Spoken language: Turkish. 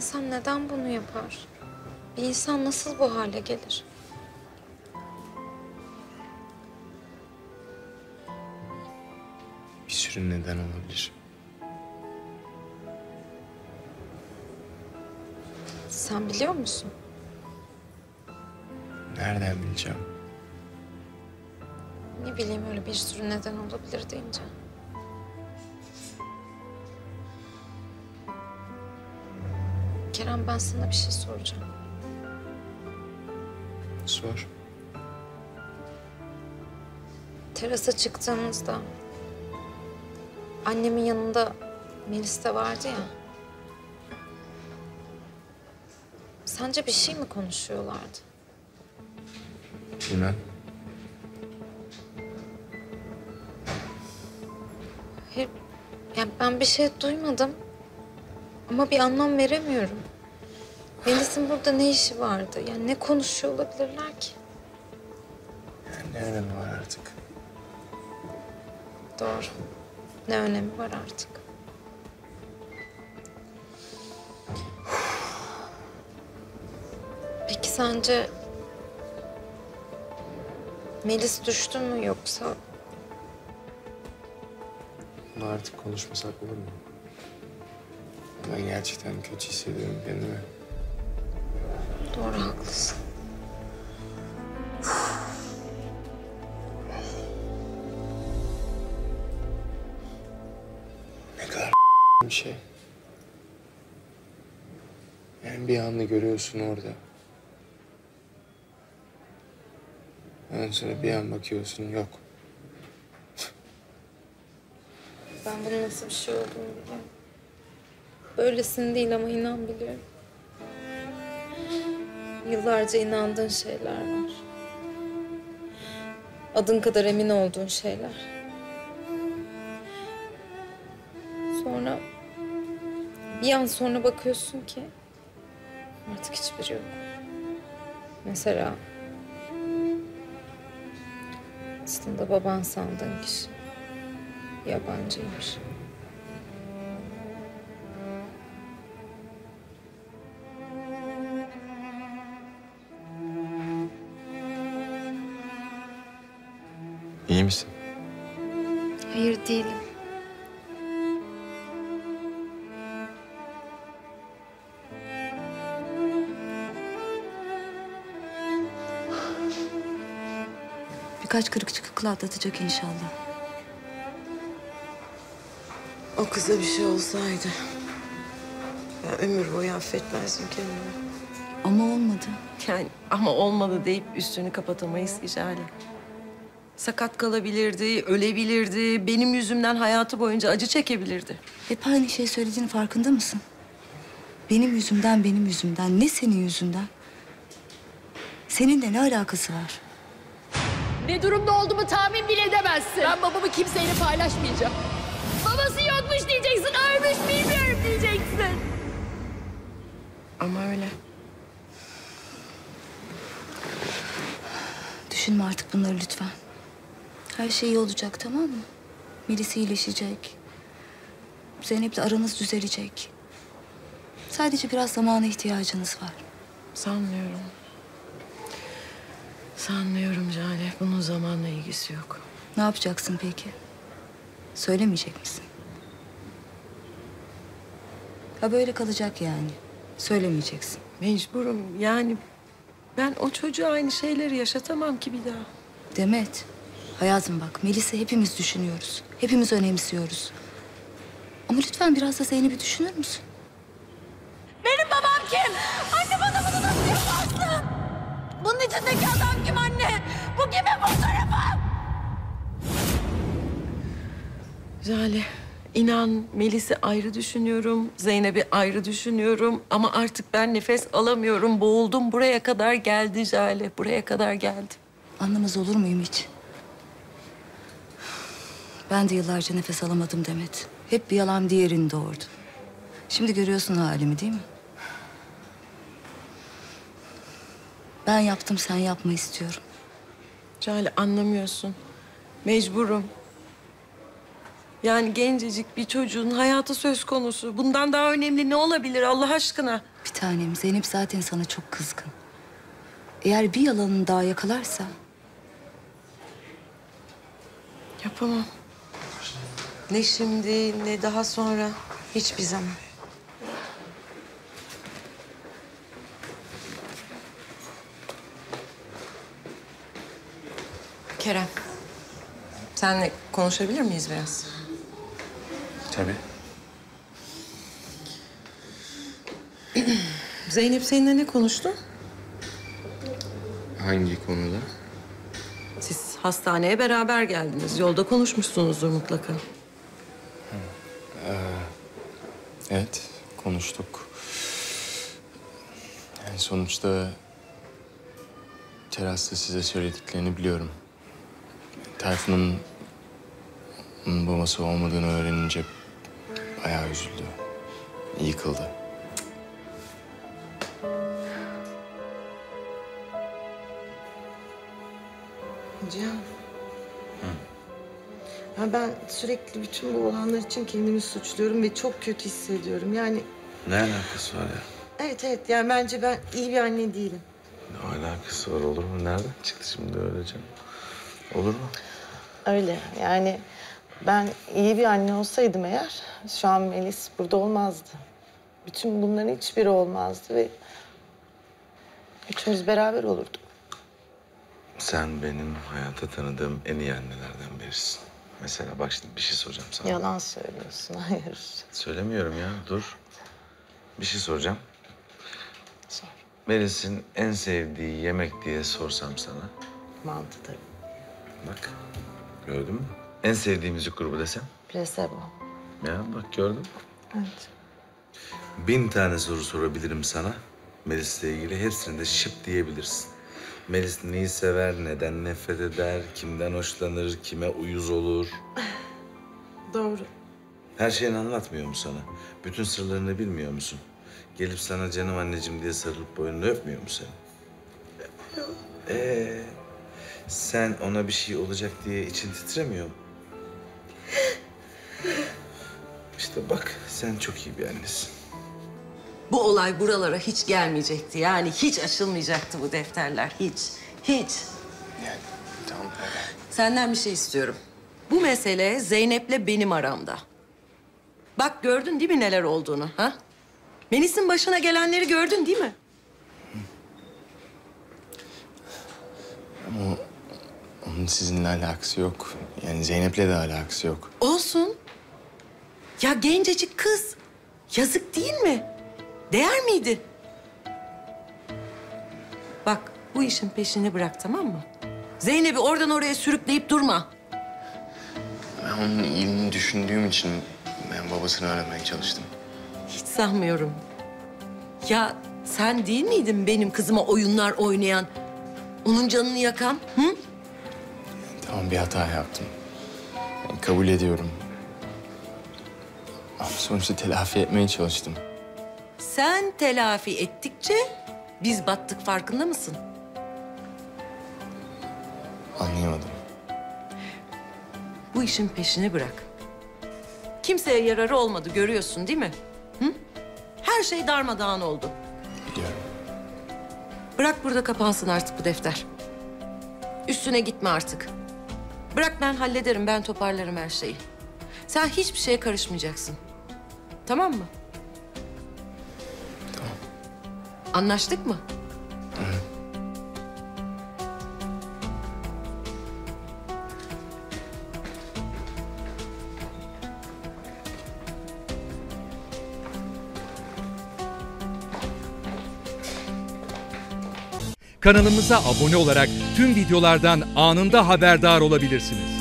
insan neden bunu yapar? Bir insan nasıl bu hale gelir? Bir sürü neden olabilir. Sen biliyor musun? Nereden bileceğim? Ne bileyim öyle bir sürü neden olabilir deyince. Kerem ben sana bir şey soracağım. Sor. Terasa çıktığımızda annemin yanında Melis de vardı ya. Sence bir şey mi konuşuyorlardı? Bilmem. Hayır, yani ben bir şey duymadım ama bir anlam veremiyorum. Melis'in burada ne işi vardı? Yani ne konuşuyor olabilirler ki? Yani ne önemi var artık? Doğru. Ne önemi var artık? Peki sence Melis düştü mü yoksa Bunu artık konuşmasak olur mu? Ben gerçekten kötü hissediyorum kendimi. Doğru haklısın. Ne kadar bir şey. Yani bir anda görüyorsun orada. Ondan sonra bir an bakıyorsun yok. Ben bunun nasıl bir şey olduğunu biliyorum. Böylesini değil ama inan biliyorum. Yıllarca inandığın şeyler var. Adın kadar emin olduğun şeyler. Sonra bir an sonra bakıyorsun ki artık hiçbiri yok. Mesela aslında baban sandığın kişi yabancıymış. Misin? Hayır değilim. Birkaç kırık çıkıkla atlatacak inşallah. O kıza bir şey olsaydı... ...ben ömür boyu affetmezdim kendimi. Ama olmadı. Yani ama olmadı deyip üstünü kapatamayız Icale. Sakat kalabilirdi, ölebilirdi. Benim yüzümden hayatı boyunca acı çekebilirdi. Hep aynı şey söylediğin farkında mısın? Benim yüzümden, benim yüzümden. Ne senin yüzünden? Seninle ne alakası var? Ne durumda olduğumu tahmin bile edemezsin. Ben babamı kimseyle paylaşmayacağım. Babası yokmuş diyeceksin, ölmüş bilmiyorum diyeceksin. Ama öyle. Düşünme artık bunları lütfen. Her şey iyi olacak tamam mı? Melis iyileşecek. Zeynep'le aranız düzelecek. Sadece biraz zamana ihtiyacınız var. Sanmıyorum. Sanmıyorum Cale. Bunun zamanla ilgisi yok. Ne yapacaksın peki? Söylemeyecek misin? Ha böyle kalacak yani. Söylemeyeceksin. Mecburum. Yani ben o çocuğa aynı şeyleri yaşatamam ki bir daha. Demet, hayatım bak Melis'i hepimiz düşünüyoruz. Hepimiz önemsiyoruz. Ama lütfen biraz da Zeynep'i düşünür müsün? Benim babam kim? Anne bana bunu nasıl yaparsın? Bunun içindeki adam kim anne? Bu kimin fotoğrafı? Jale, inan Melis'i ayrı düşünüyorum, Zeynep'i ayrı düşünüyorum. Ama artık ben nefes alamıyorum, boğuldum. Buraya kadar geldi Jale, buraya kadar geldi. Anlamaz olur muyum hiç? Ben de yıllarca nefes alamadım Demet. Hep bir yalan diğerini doğurdu. Şimdi görüyorsun halimi değil mi? Ben yaptım sen yapma istiyorum. Jale anlamıyorsun. Mecburum. Yani gencecik bir çocuğun hayatı söz konusu. Bundan daha önemli ne olabilir Allah aşkına? Bir tanem Zeynep zaten sana çok kızgın. Eğer bir yalanını daha yakalarsa Yapamam. Ne şimdi ne daha sonra. Hiçbir zaman. Kerem. Senle konuşabilir miyiz biraz? Tabii. Zeynep seninle ne konuştu? Hangi konuda? Siz hastaneye beraber geldiniz. Yolda konuşmuşsunuzdur mutlaka. Evet, konuştuk. Yani sonuçta terasta size söylediklerini biliyorum. Tayfun'un babası olmadığını öğrenince bayağı üzüldü. Yıkıldı. Cihan. Ya ben sürekli bütün bu olanlar için kendimi suçluyorum ve çok kötü hissediyorum. Yani Ne alakası var ya? evet evet yani bence ben iyi bir anne değilim. Ne alakası var olur mu? Nereden çıktı şimdi öylece? Olur mu? Öyle yani ben iyi bir anne olsaydım eğer şu an Melis burada olmazdı. Bütün bunların hiçbiri olmazdı ve üçümüz beraber olurduk. Sen benim hayatta tanıdığım en iyi annelerden birisin. Mesela bak şimdi bir şey soracağım sana. Yalan söylüyorsun hayır. Söylemiyorum ya dur. Bir şey soracağım. Sor. Melis'in en sevdiği yemek diye sorsam sana. Mantı tabii. Bak gördün mü? En sevdiği müzik grubu desem. Placebo. Ya bak gördün mü? Evet. Bin tane soru sorabilirim sana. Melis'le ilgili hepsini de şıp diyebilirsin. Melis neyi sever, neden nefret eder, kimden hoşlanır, kime uyuz olur. Doğru. Her şeyini anlatmıyor mu sana? Bütün sırlarını bilmiyor musun? Gelip sana canım anneciğim diye sarılıp boynunu öpmüyor mu seni? Öpüyor. Ee, sen ona bir şey olacak diye için titremiyor mu? İşte bak sen çok iyi bir annesin. Bu olay buralara hiç gelmeyecekti. Yani hiç açılmayacaktı bu defterler. Hiç. Hiç. Yani tamam. Senden bir şey istiyorum. Bu mesele Zeynep'le benim aramda. Bak gördün değil mi neler olduğunu ha? Melis'in başına gelenleri gördün değil mi? Onun sizinle alakası yok. Yani Zeynep'le de alakası yok. Olsun. Ya gencecik kız. Yazık değil mi? Değer miydi? Bak bu işin peşini bırak tamam mı? Zeynep'i oradan oraya sürükleyip durma. Ben onun iyiliğini düşündüğüm için ben babasını öğrenmeye çalıştım. Hiç sanmıyorum. Ya sen değil miydin benim kızıma oyunlar oynayan, onun canını yakan? Hı? Tamam bir hata yaptım. Yani kabul ediyorum. Ama sonuçta telafi etmeye çalıştım. Sen telafi ettikçe biz battık farkında mısın? Anlayamadım. Bu işin peşini bırak. Kimseye yararı olmadı görüyorsun değil mi? Hı? Her şey darmadağın oldu. Biliyorum. Bırak burada kapansın artık bu defter. Üstüne gitme artık. Bırak ben hallederim, ben toparlarım her şeyi. Sen hiçbir şeye karışmayacaksın. Tamam mı? Anlaştık mı? Kanalımıza abone olarak tüm videolardan anında haberdar olabilirsiniz.